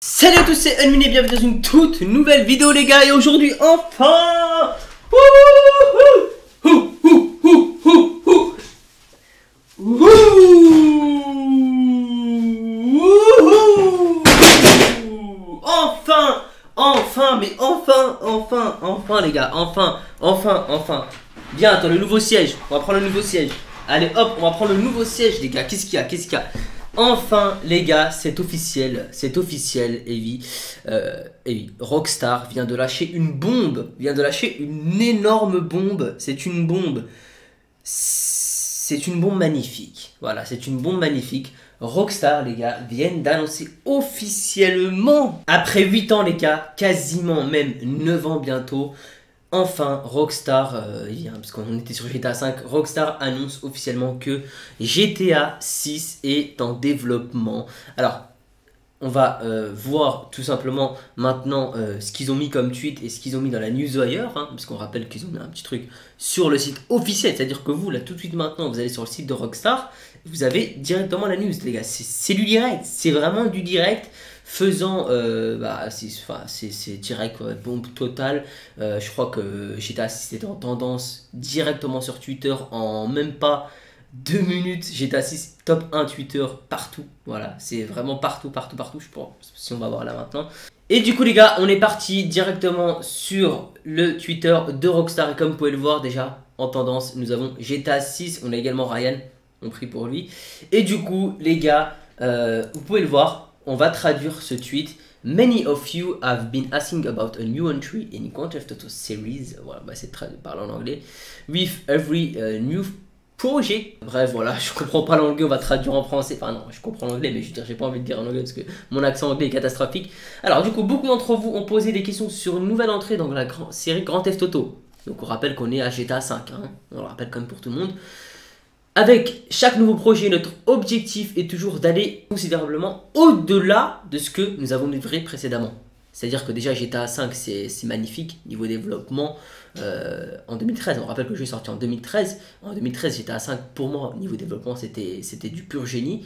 Salut à tous, c'est Unminé, bienvenue dans une toute nouvelle vidéo les gars et aujourd'hui enfin Enfin Enfin, mais enfin, enfin, enfin les gars, enfin, enfin, enfin. Bien, attends, le nouveau siège, on va prendre le nouveau siège. Allez hop, on va prendre le nouveau siège les gars, qu'est-ce qu'il y a, qu'est-ce qu'il y a? Enfin, les gars, c'est officiel, c'est officiel, Evie. Euh, Evie, Rockstar vient de lâcher une bombe, vient de lâcher une énorme bombe. C'est une bombe. C'est une bombe magnifique. Voilà, c'est une bombe magnifique. Rockstar, les gars, viennent d'annoncer officiellement, après 8 ans, les gars, quasiment même 9 ans bientôt, Enfin, Rockstar, euh, parce qu'on était sur GTA 5, Rockstar annonce officiellement que GTA 6 est en développement. Alors, on va euh, voir tout simplement maintenant euh, ce qu'ils ont mis comme tweet et ce qu'ils ont mis dans la newswire, hein, parce qu'on rappelle qu'ils ont mis un petit truc sur le site officiel, c'est-à-dire que vous, là, tout de suite maintenant, vous allez sur le site de Rockstar, vous avez directement la news, les gars. C'est du direct, c'est vraiment du direct faisant, euh, bah, c'est direct, bombe totale. Euh, je crois que 6 était en tendance directement sur Twitter en même pas deux minutes. GTA 6 top 1 Twitter partout. Voilà, c'est vraiment partout, partout, partout. Je pense, si on va voir là maintenant. Et du coup les gars, on est parti directement sur le Twitter de Rockstar. Et comme vous pouvez le voir déjà en tendance, nous avons GTA 6. On a également Ryan, on prie pour lui. Et du coup les gars, euh, vous pouvez le voir, on va traduire ce tweet. Many of you have been asking about a new entry in Grand Theft Auto series. Voilà, bah c'est traduit par en anglais. With every uh, new project. Bref, voilà, je comprends pas l'anglais, on va traduire en français. Enfin, non, je comprends l'anglais, mais je j'ai pas envie de dire en anglais parce que mon accent anglais est catastrophique. Alors, du coup, beaucoup d'entre vous ont posé des questions sur une nouvelle entrée dans la série Grand Theft Auto. Donc, on rappelle qu'on est à GTA 5, hein. on le rappelle comme pour tout le monde. Avec chaque nouveau projet, notre objectif est toujours d'aller considérablement au-delà de ce que nous avons livré précédemment. C'est-à-dire que déjà GTA 5 c'est magnifique niveau développement euh, en 2013. On rappelle que le jeu est sorti en 2013. En 2013 GTA 5 pour moi niveau développement c'était du pur génie.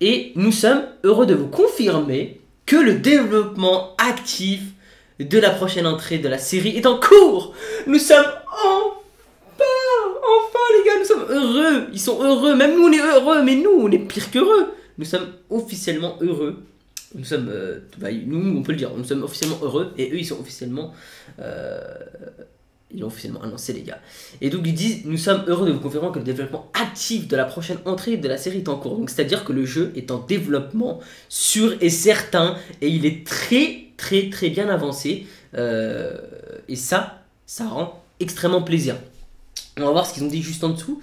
Et nous sommes heureux de vous confirmer que le développement actif de la prochaine entrée de la série est en cours. Nous sommes en les gars, nous sommes Ils sont heureux. Même nous, on est heureux. Mais nous, on est pire qu'heureux. Nous sommes officiellement heureux. Nous sommes. Euh, bah, on peut le dire. Nous sommes officiellement heureux. Et eux, ils sont officiellement. Euh, ils l'ont officiellement annoncé, les gars. Et donc, ils disent Nous sommes heureux de vous confirmer que le développement actif de la prochaine entrée de la série est en cours. Donc, c'est-à-dire que le jeu est en développement sûr et certain. Et il est très, très, très bien avancé. Euh, et ça, ça rend extrêmement plaisir. On va voir ce qu'ils ont dit juste en dessous.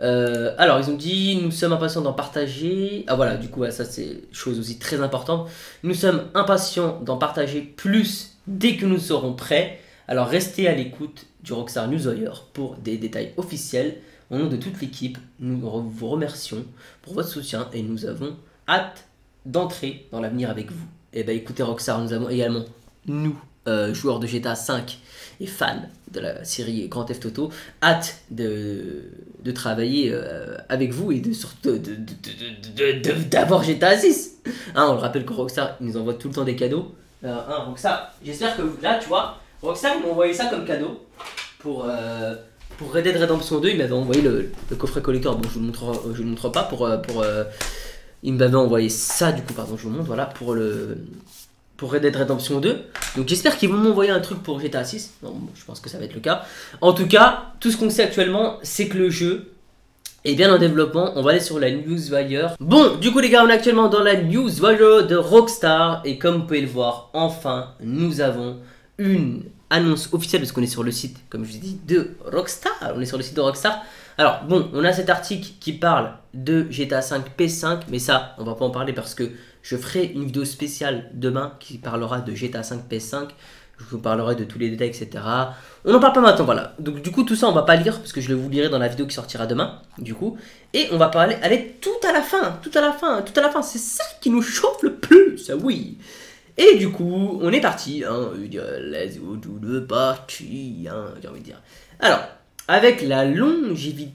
Euh, alors, ils ont dit Nous sommes impatients d'en partager. Ah, voilà, du coup, ça, c'est chose aussi très importante. Nous sommes impatients d'en partager plus dès que nous serons prêts. Alors, restez à l'écoute du Rockstar Newswire pour des détails officiels. Au nom de toute l'équipe, nous vous remercions pour votre soutien et nous avons hâte d'entrer dans l'avenir avec vous. Et eh bien, écoutez, Rockstar, nous avons également, nous, euh, joueurs de GTA 5 et fans de la série Grand Theft Auto, hâte de, de travailler euh, avec vous et de d'avoir GTA 6. Hein, on le rappelle que Rockstar nous envoie tout le temps des cadeaux. Euh, hein, j'espère que là, tu vois, Rockstar m'a envoyé ça comme cadeau pour, euh, pour Red Dead Redemption 2. Il m'avait envoyé le, coffret collector. Bon, je ne montre, je le montre pas pour. pour il m'avait envoyé ça, du coup, pardon, je vous montre, voilà, pour le pour Red Dead Redemption 2. Donc j'espère qu'ils vont m'envoyer un truc pour GTA 6. Non, je pense que ça va être le cas. En tout cas, tout ce qu'on sait actuellement, c'est que le jeu est bien en développement. On va aller sur la Newswire. Bon, du coup les gars, on est actuellement dans la Newswire de Rockstar. Et comme vous pouvez le voir, enfin, nous avons une annonce officielle parce qu'on est sur le site, comme je vous ai dit, de Rockstar. On est sur le site de Rockstar. Alors bon, on a cet article qui parle de GTA 5 P5, mais ça, on va pas en parler parce que je ferai une vidéo spéciale demain qui parlera de GTA 5 PS5. Je vous parlerai de tous les détails, etc. On n'en parle pas maintenant, voilà. Donc du coup, tout ça, on va pas lire parce que je le vous lirai dans la vidéo qui sortira demain, du coup. Et on va parler, aller tout à la fin, tout à la fin, tout à la fin. C'est ça qui nous chauffe le plus, oui. Et du coup, on est parti. Hein, hein, j'ai envie de dire. Alors, avec la longévité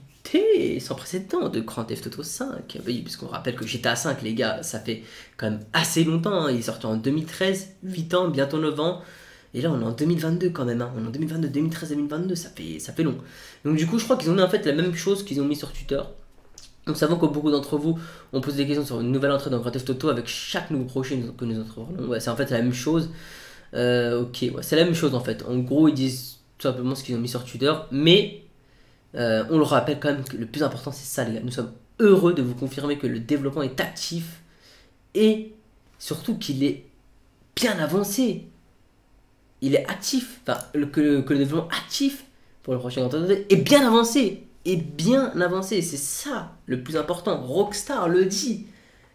sans précédent de Grand Theft Auto 5. Oui, puisqu'on rappelle que GTA 5, les gars, ça fait quand même assez longtemps. Hein. Il est sorti en 2013, 8 ans, bientôt 9 ans. Et là, on est en 2022 quand même. Hein. On est en 2022, 2013, 2022, ça fait, ça fait long. Donc, du coup, je crois qu'ils ont mis en fait la même chose qu'ils ont mis sur Twitter. Nous savons que beaucoup d'entre vous ont posé des questions sur une nouvelle entrée dans Grand Theft Auto avec chaque nouveau projet que nous entrerons. C'est en fait la même chose. Euh, ok, c'est la même chose en fait. En gros, ils disent tout simplement ce qu'ils ont mis sur Twitter. Mais euh, on le rappelle quand même que le plus important, c'est ça, les gars. Nous sommes heureux de vous confirmer que le développement est actif et surtout qu'il est bien avancé. Il est actif, enfin, que, le développement actif pour le prochain est bien avancé. Est bien avancé, c'est ça le plus important. Rockstar le dit.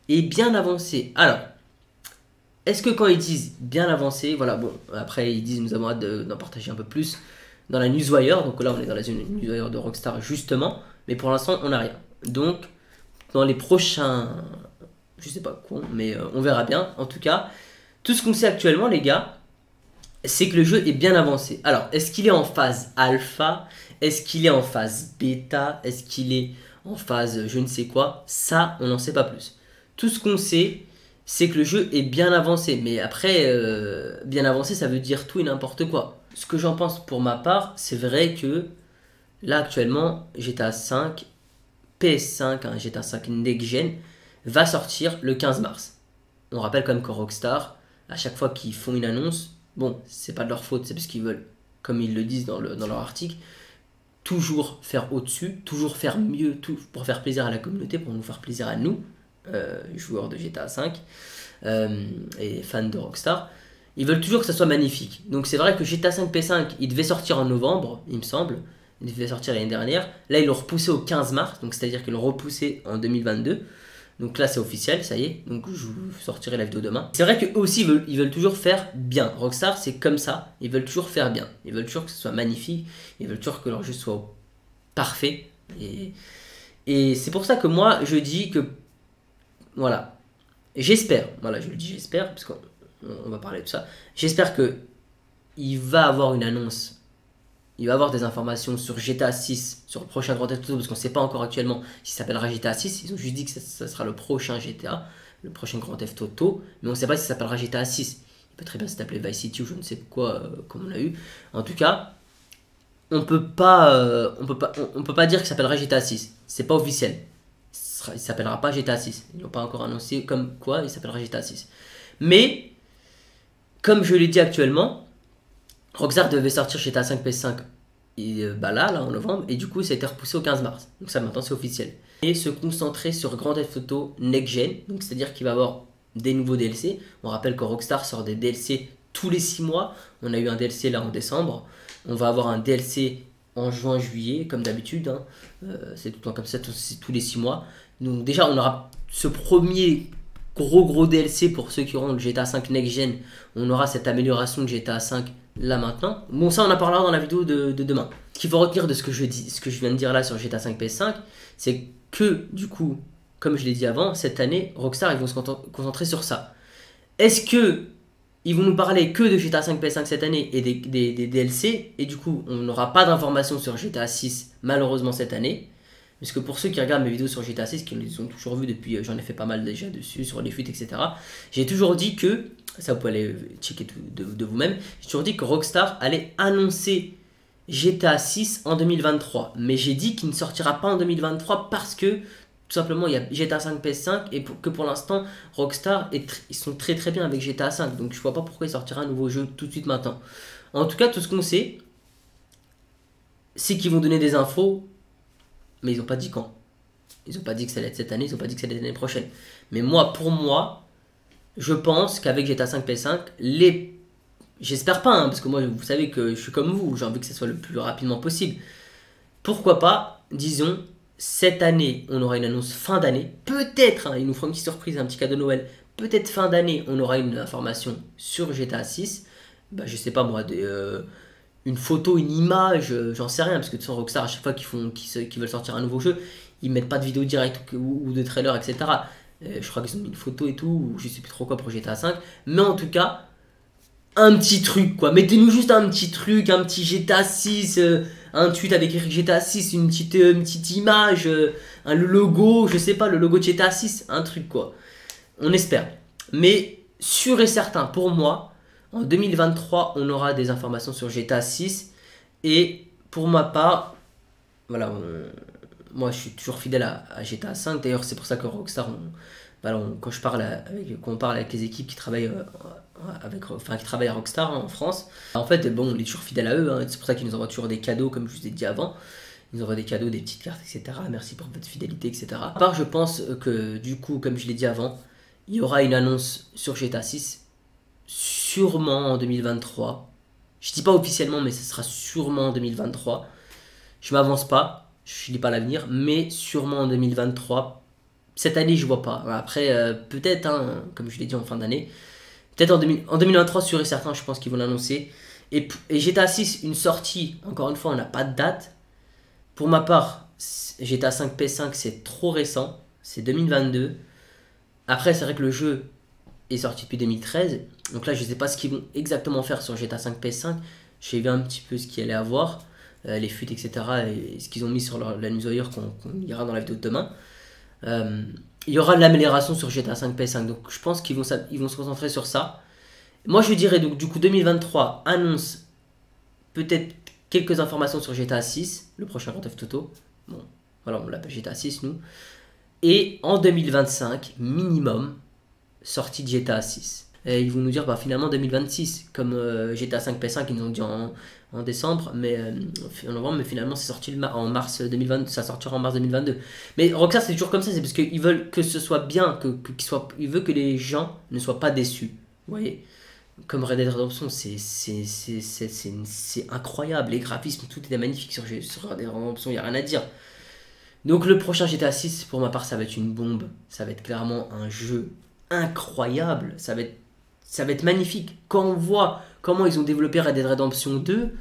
Est bien avancé. Alors, est-ce que quand ils disent bien avancé, voilà, bon, après ils disent nous avons hâte d'en partager un peu plus dans la Newswire, donc là on est dans la Newswire de Rockstar justement, mais pour l'instant on n'a rien. Donc dans les prochains, je sais pas quoi, mais euh, on verra bien. En tout cas, tout ce qu'on sait actuellement les gars, c'est que le jeu est bien avancé. Alors, est-ce qu'il est en phase alpha? Est-ce qu'il est en phase bêta? Est-ce qu'il est en phase je ne sais quoi? Ça, on n'en sait pas plus. Tout ce qu'on sait, c'est que le jeu est bien avancé. Mais après, euh, bien avancé, ça veut dire tout et n'importe quoi. Ce que j'en pense pour ma part, c'est vrai que là actuellement, GTA 5, PS5, hein, GTA 5 Next va sortir le 15 mars. On rappelle quand même que Rockstar, à chaque fois qu'ils font une annonce, bon, c'est pas de leur faute, c'est parce qu'ils veulent, comme ils le disent dans, le, dans leur article, toujours faire au-dessus, toujours faire mieux, pour faire plaisir à la communauté, pour nous faire plaisir à nous, euh, joueurs de GTA 5 euh, et fans de Rockstar, ils veulent toujours que ça soit magnifique. Donc c'est vrai que GTA 5 P5, il devait sortir en novembre, il me semble. Il devait sortir l'année dernière. Là, ils l'ont repoussé au 15 mars, donc c'est-à-dire qu'ils l'ont repoussé en 2022. Donc là, c'est officiel, ça y est. Donc je vous sortirai la vidéo demain. C'est vrai qu'eux aussi, ils veulent, toujours faire bien. Rockstar, c'est comme ça. Ils veulent toujours faire bien. Ils veulent toujours que ce soit magnifique. Ils veulent toujours que leur jeu soit parfait. Et, et c'est pour ça que moi, je dis que voilà. J'espère, voilà, je le dis j'espère, parce qu'on va parler de ça. J'espère que il va avoir une annonce, il va avoir des informations sur GTA 6, sur le prochain Grand Theft Auto, parce qu'on ne sait pas encore actuellement s'il s'appellera GTA 6. Ils ont juste dit que ça, sera le prochain GTA, le prochain Grand Theft Auto, mais on ne sait pas si ça s'appellera GTA 6. Il peut très bien s'appeler Vice City ou je ne sais quoi, euh, comme on l'a eu. En tout cas, on peut euh, on peut pas, on, peut pas dire que ça s'appellera GTA 6. C'est pas officiel il s'appellera pas GTA 6. Ils n'ont pas encore annoncé comme quoi il s'appellera GTA 6. Mais, comme je l'ai dit actuellement, Rockstar devait sortir GTA 5 PS5 et, bah là, là, en novembre, et du coup, ça a été repoussé au 15 mars. Donc ça, maintenant, c'est officiel. Et se concentrer sur Grand Theft Auto Next Gen, donc c'est-à-dire qu'il va avoir des nouveaux DLC. On rappelle que Rockstar sort des DLC tous les 6 mois. On a eu un DLC là en décembre. On va avoir un DLC en juin, juillet, comme d'habitude. Hein. Euh, c'est tout le temps comme ça, tous, tous les 6 mois. Donc déjà, on aura ce premier gros gros DLC pour ceux qui auront le GTA 5 Next Gen. On aura cette amélioration de GTA 5 là maintenant. Bon, ça, on en parlera dans la vidéo de, demain. Ce qu'il faut retenir de ce que, je dis, ce que je viens de dire là sur GTA 5 PS5, c'est que du coup, comme je l'ai dit avant, cette année, Rockstar, ils vont se concentrer sur ça. Est-ce que ils vont nous parler que de GTA 5 PS5 cette année et des, des DLC, et du coup, on n'aura pas d'informations sur GTA 6 malheureusement cette année parce que pour ceux qui regardent mes vidéos sur GTA 6, qui les ont toujours vues depuis, euh, j'en ai fait pas mal déjà dessus, sur les fuites, etc. J'ai toujours dit que, ça vous pouvez aller checker de, vous-même, j'ai toujours dit que Rockstar allait annoncer GTA 6 en 2023. Mais j'ai dit qu'il ne sortira pas en 2023 parce que tout simplement il y a GTA 5 PS5 et que pour l'instant Rockstar ils sont très très bien avec GTA 5 donc je vois pas pourquoi il sortira un nouveau jeu tout de suite maintenant. En tout cas tout ce qu'on sait c'est qu'ils vont donner des infos mais ils n'ont pas dit quand. Ils n'ont pas dit que ça allait être cette année, ils n'ont pas dit que ça allait être l'année prochaine. Mais moi, pour moi, je pense qu'avec GTA 5 PS5, les. J'espère pas, hein, parce que moi, vous savez que je suis comme vous, j'ai envie que ça soit le plus rapidement possible. Pourquoi pas, disons, cette année, on aura une annonce fin d'année. Peut-être, hein, ils nous feront une petite surprise, un petit cadeau de Noël. Peut-être fin d'année, on aura une information sur GTA 6. Bah, je sais pas moi, des. Euh, une photo, une image, euh, j'en sais rien, parce que de toute Rockstar, à chaque fois qu'ils font, qu'ils, veulent sortir un nouveau jeu, ils mettent pas de vidéo directe ou, de trailer, etc. Euh, je crois qu'ils ont mis une photo et tout, ou je sais plus trop quoi pour GTA 5. Mais en tout cas, un petit truc, quoi. Mettez-nous juste un petit truc, un petit GTA 6, euh, un tweet avec GTA 6, une petite, une petite image, un logo, je sais pas, le logo de GTA 6, un truc quoi. On espère. Mais sûr et certain, pour moi, en 2023, on aura des informations sur GTA 6. Et pour ma part, voilà, moi je suis toujours fidèle à, GTA 5. D'ailleurs, c'est pour ça que Rockstar, quand je parle avec, quand on parle avec les équipes qui travaillent euh, avec, enfin, qui travaillent à Rockstar hein, en France, en fait, bon, on est toujours fidèle à eux. Hein. c'est pour ça qu'ils nous envoient toujours des cadeaux, comme je vous ai dit avant. Ils nous envoient des cadeaux, des petites cartes, etc. Merci pour votre fidélité, etc. À part, je pense que du coup, comme je l'ai dit avant, il y aura une annonce sur GTA 6, sûrement en 2023. Je dis pas officiellement, mais ce sera sûrement en 2023. Je m'avance pas, je dis pas l'avenir, mais sûrement en 2023. Cette année, je vois pas. Après, euh, peut-être, hein, comme je l'ai dit en fin d'année, peut-être en, en 2023, sûr et certain, je pense qu'ils vont l'annoncer. Et, et GTA 6, une sortie, encore une fois, on n'a pas de date. Pour ma part, GTA 5 P5, c'est trop récent. C'est 2022. Après, c'est vrai que le jeu est sorti depuis 2013. Donc là, je ne sais pas ce qu'ils vont exactement faire sur GTA 5 PS5. J'ai vu un petit peu ce qu'il allait avoir, euh, les fuites, etc. Et ce qu'ils ont mis sur la newswire qu'on ira dans la vidéo de demain. Euh, il y aura de l'amélioration sur GTA 5 PS5. Donc je pense qu'ils vont, ils vont se concentrer sur ça. Moi, je dirais donc du coup 2023 annonce peut-être quelques informations sur GTA 6, le prochain Grand Theft Auto. Bon, voilà, on l'appelle GTA 6 nous. Et en 2025, minimum, sortie de GTA 6. Et ils vont nous dire bah, finalement 2026, comme GTA 5 PS5, ils nous ont dit en, décembre, mais euh, en novembre, mais finalement c'est sorti en mars 2022, ça sortira en mars 2022. Mais Rockstar c'est toujours comme ça, c'est parce qu'ils veulent que ce soit bien, que, que soit, ils veulent que les gens ne soient pas déçus. Vous voyez comme Red Dead Redemption, c'est incroyable, les graphismes, tout est magnifique sur, sur Red Dead Redemption, il n'y a rien à dire. Donc le prochain GTA 6, pour ma part, ça va être une bombe. Ça va être clairement un jeu incroyable. Ça va être, ça va être magnifique. Quand on voit comment ils ont développé Red Dead Redemption 2,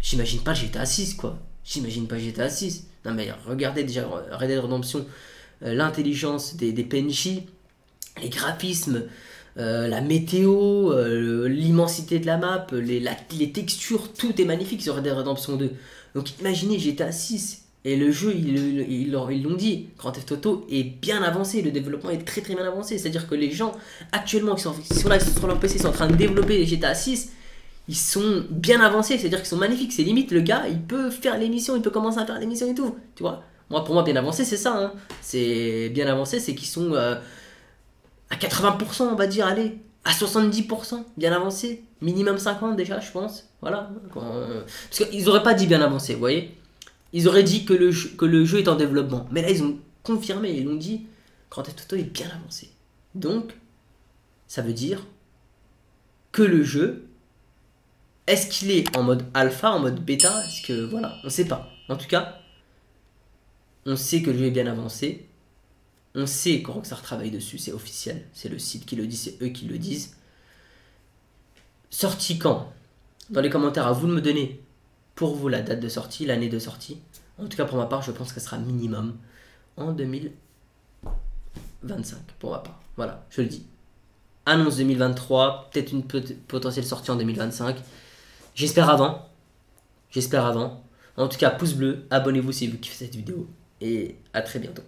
j'imagine pas GTA 6 quoi. J'imagine pas GTA 6. Non mais regardez déjà Red Dead Redemption, euh, l'intelligence des, des PNJ, les graphismes, euh, la météo, euh, l'immensité de la map, les, les textures, tout est magnifique sur Red Dead Redemption 2. Donc imaginez, j'étais à 6 et le jeu, ils l'ont ils, dit, Grand Theft Auto est bien avancé, le développement est très très bien avancé. C'est-à-dire que les gens actuellement qui sont, sur, là, sur leur PC sont en train de développer les GTA 6, ils sont bien avancés, c'est-à-dire qu'ils sont magnifiques. C'est limite, le gars, il peut faire l'émission, il peut commencer à faire l'émission et tout. Tu vois moi, Pour moi, bien avancé, c'est ça. Hein. C'est bien avancé, c'est qu'ils sont euh, à 80%, on va dire, allez, à 70%, bien avancé. Minimum 50 déjà, je pense. Voilà. Parce qu'ils n'auraient pas dit bien avancé, vous voyez Ils auraient dit que le, jeu, est en développement. Mais là, ils ont confirmé, ils ont dit Grand Theft Auto est bien avancé. Donc, ça veut dire que le jeu, est-ce qu'il est en mode alpha, en mode bêta? Est-ce que, voilà, on ne sait pas. En tout cas, on sait que le jeu est bien avancé. On sait que Rockstar travaille dessus, c'est officiel. C'est le site qui le dit, c'est eux qui le disent. Sorti quand? Dans les commentaires, à vous de me donner pour vous la date de sortie, l'année de sortie. En tout cas, pour ma part, je pense qu'elle sera minimum en 2025, pour ma part. Voilà, je le dis. Annonce 2023, peut-être une potentielle sortie en 2025. J'espère avant. J'espère avant. En tout cas, pouce bleu, abonnez-vous si vous kiffez cette vidéo. Et à très bientôt.